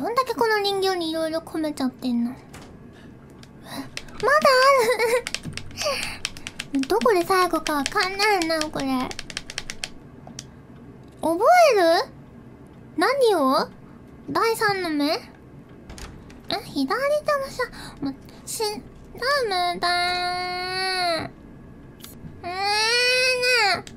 どんだけこの人形にいろいろ込めちゃってんの？まだある？どこで最後かわかんないなこれ。覚える？何を？第三の目？え？左手のさもうしダメだー。えー？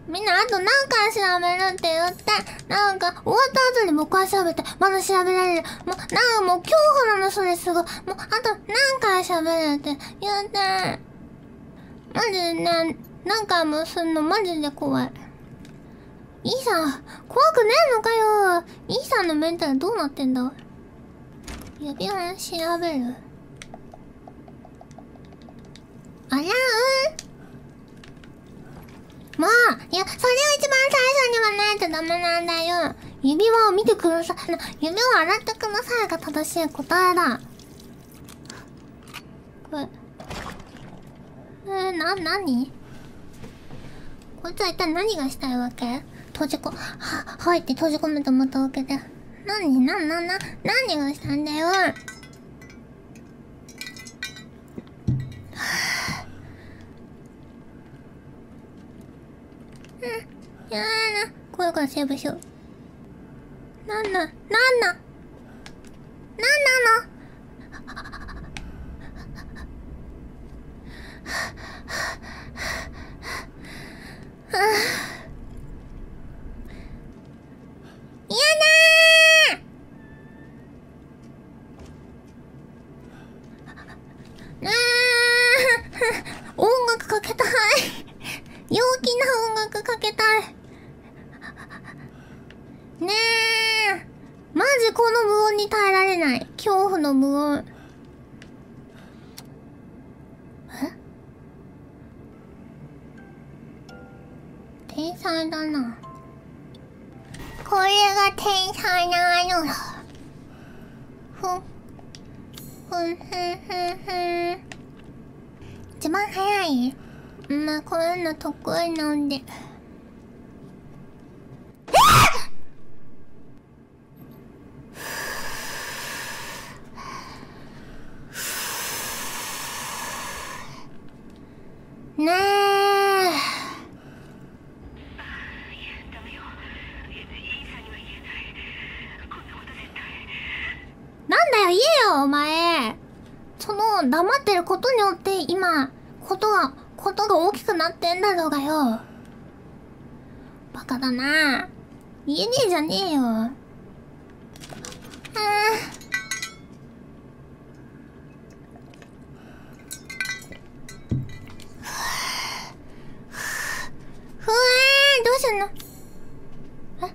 みんなあと何回調べるって言ってなんか終わった後にもう一回調べてまだ調べられるもうなんかもう恐怖なのそれすごいもうあと何回調べるって言ってマジでね何回もすんのマジで怖いイーさん怖くねえのかよイーさんのメンタルどうなってんだ指輪調べるあらうんまあいやそれを一番最初にはないとダメなんだよ。指輪を見てください。指輪を洗ってくださいが正しい答えだ。これえー、な、なにこいつは一体何がしたいわけ？閉じこ、は、入って閉じ込めてまた開けて。何？な、な、な、何がしたんだようん、やだ。声からセーブしよう。なんな、なんな、なんなのはあ嫌だーあ音楽かけたい陽気な音楽かけたいねえマジこの無音に耐えられない恐怖の無音。え？天才だな。これが天才なのだふんふんふんふんふ。ん一番早い。まあこういうの得意なんでえっねえなんだよ言えよお前。その黙ってることによって今ことがことが大きくなってんだろうがよ。バカだな。言えねえじゃねえよ。あーふわーどうすんのえ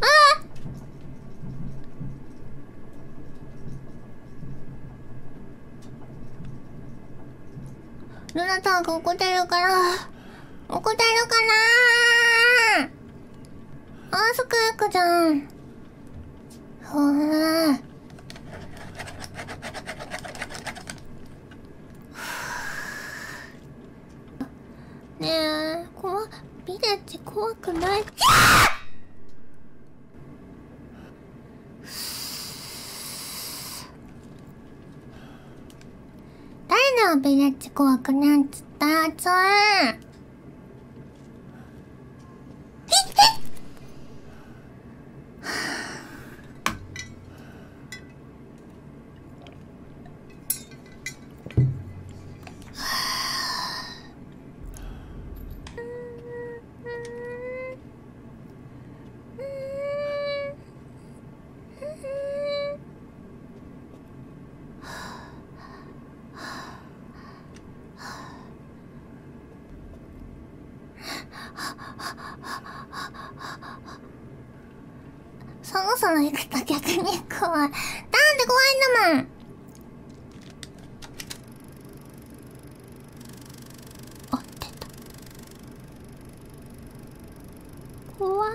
ああルナタンが怒ってるから怒ってるかなアースクエクじゃん。ふぅねえ怖ビレッジ怖くない？誰のビレッジ怖くないっつった。あつーそもそも行くと逆に怖い。だって怖いんだもん。あ、出た。怖い。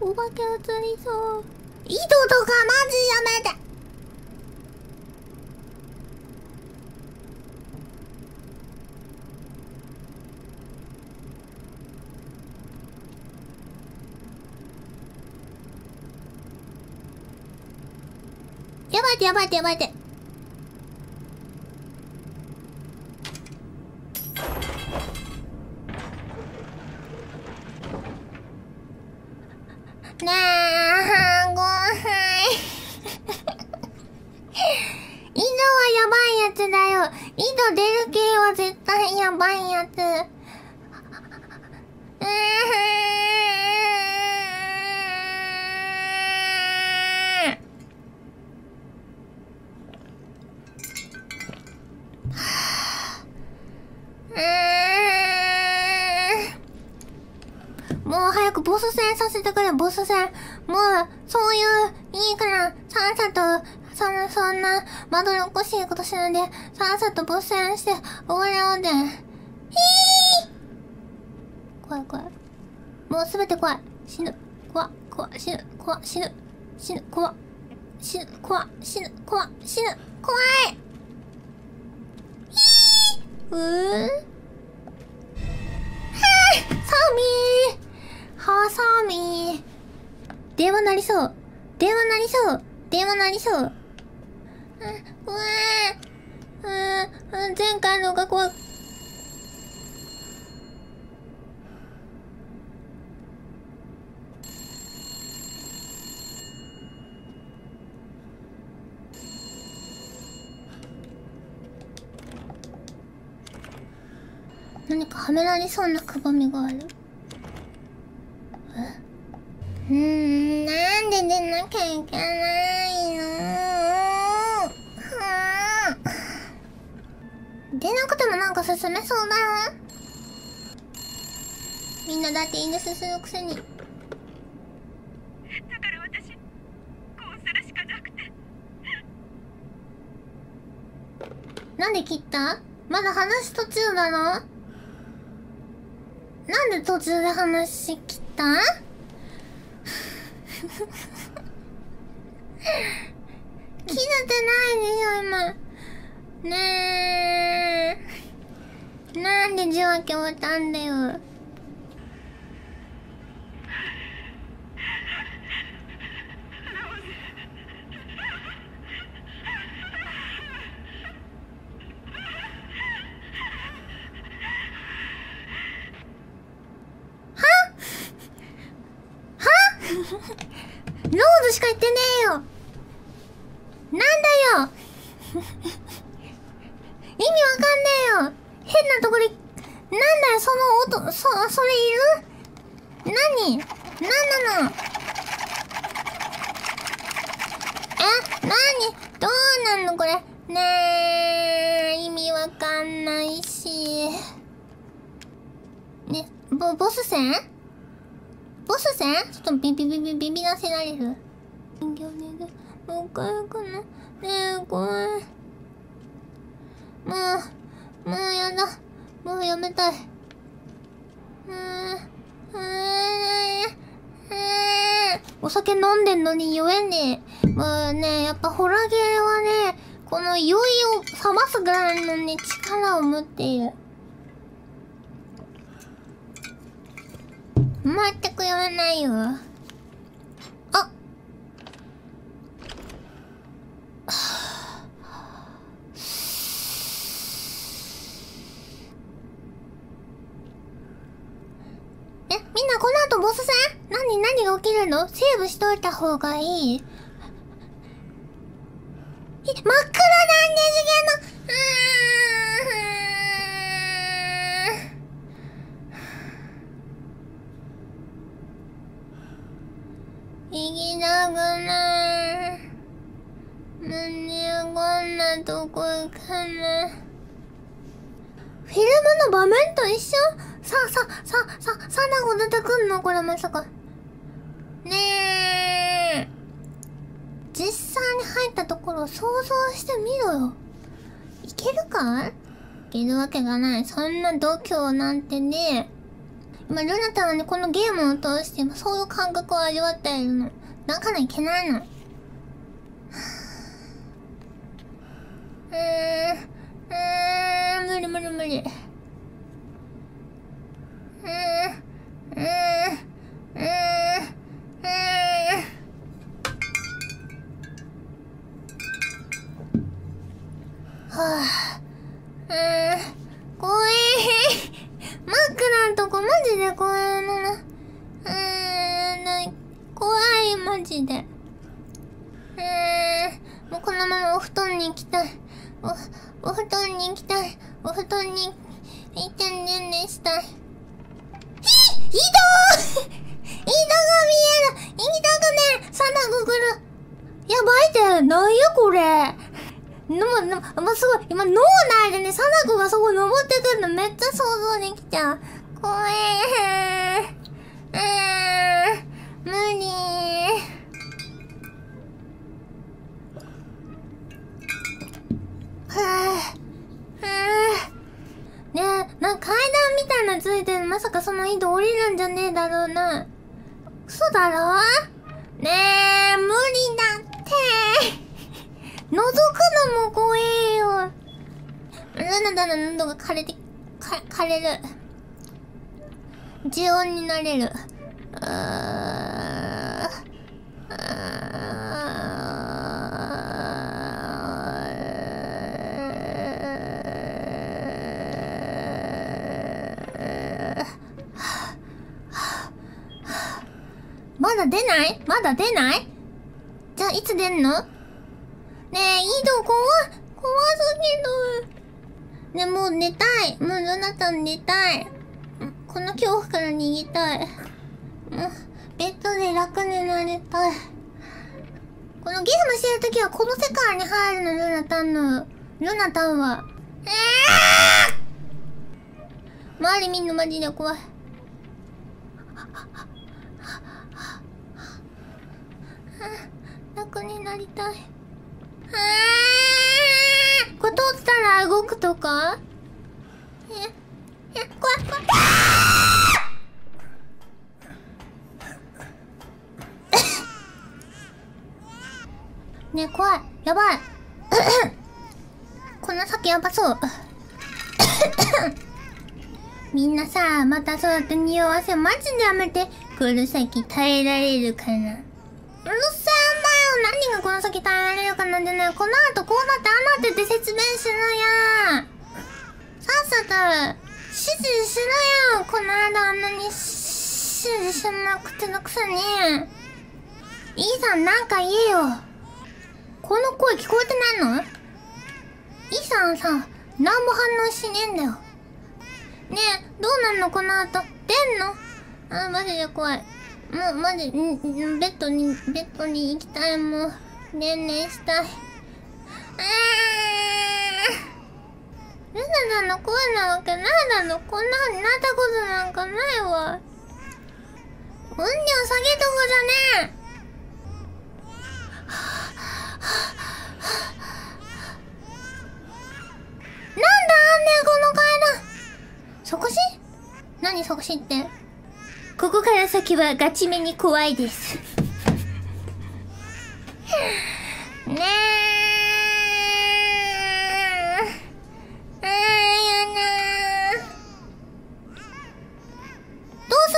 お化け映りそう。井戸とかマジやめて。やばいってやばいってやばいって。ねえごはい井戸はやばいやつだよ。井戸出る系は絶対やばいやつうーんうーんもう早くボス戦させてくれ、ボス戦。もう、そういう、いいから、さっさと、そんな、そんな、まどろっこしいことしないで、さっさとボス戦して、終わろうで。ひー怖い怖い。もうすべて怖い。死ぬ。怖怖死ぬ。怖死ぬ。死ぬ。怖死ぬ。怖死ぬ。怖死ぬ。怖いひーうーはさみ電話なりそう。電話なりそう。電話なりそう。うわー。うん。前回のが怖い何かはめられそうなくぼみがある。うーん、なんで出なきゃいけないの？はあ。出なくてもなんか進めそうだよ。みんなだって犬進むくせに。だから私こうするしかなくて。なんで切った？まだ話途中だろなんで途中で話切った？切れてないでしょ今。ねえ。なんで受話器終わったんだよはローズしか言ってねえよ。なんだよ。意味わかんねえよ。変なとこでなんだよ。その音そそれいる？何？何なの？え？何？どうなんのこれ？ねえ意味わかんないし。ねボボス戦ボス戦ちょっとビビビビビビらせられる。人形ねでもう一回行くのねえ怖いもうもうやだもうやめたい。うんうんうんお酒飲んでんのに酔えねえ。もうねやっぱホラゲーはねこの酔いを覚ますぐらいのね力を持っている。全く酔えないよあえみんなこの後ボス戦何何が起きるの？セーブしといた方がいい？え真っ暗なんですけど。あー行きたくない何こんなとこ行かなフィルムの場面と一緒？さあさあさあさあさなご出てくんの？これまさか。ねえ。実際に入ったところを想像してみろよ。いけるかい？けるわけがない。そんな度胸なんてね今ルナタはねこのゲームを通してそういう感覚を味わっているの。だからいけないの。うーん。うーん。無理無理無理。お布団に行きたい。お、お布団に行きたい。お布団に行ってんねんねしたい。ひ移動 移動が見える行きたくねえサナググルやばいってなんやこれの、の、ま、すごい、今脳内でね、サナコがそこ登ってくるのめっちゃ想像できちゃう。怖えー。うーん、無理はぁ、はぁ。ねえ、なんか階段みたいなついてるまさかその井戸降りるんじゃねえだろうな。嘘だろ？ねえ、無理だって。覗くのも怖えよ。だだだの喉が枯れて、か、枯れる。重音になれる。まだ出ない？まだ出ない？じゃあいつ出んの？ねえ、いいと怖、怖すぎる。ね、もう寝たい。もうルナタン寝たい。この恐怖から逃げたい。もう、ベッドで楽になりたい。このゲームしてるときはこの世界に入るの、ルナタンの。ルナタンは。えー周りみんなマジで怖い。楽になりたい。あーこれ通ったら動くとか？え、え、怖い怖い。ね、怖い。やばい。この先やばそう。みんなさ、またそうやって匂わせマジでやめて。この先耐えられるかな。うるさいんだよ。何がこの先耐えられるかなんてね、この後こうなってああなってって説明するや。さっさと指示しろよ。この間あんなに指示しなくてのくせに。いいさんなんか言えよ。この声聞こえてないの？いいさんさ、何も反応しねえんだよ。ねえ、どうなんの？この後。出んの？あ、マジで怖い。もう、マジ、ん、ベッドに、ベッドに行きたい、もう。ねんねんしたい。あー。ルナナの声なわけ？ないだろ。こんな風になったことなんかないわ。音量下げとこじゃねえ。なんだあんねん、この階段。即死？何即死って？ここから先はガチめに怖いです。ねえ。あーやなどうす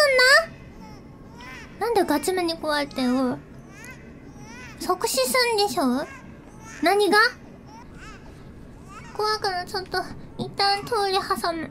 んななんでガチめに怖いってよ。即死すんでしょ？何が？怖いからちょっと一旦通り挟む。